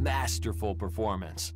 Masterful performance.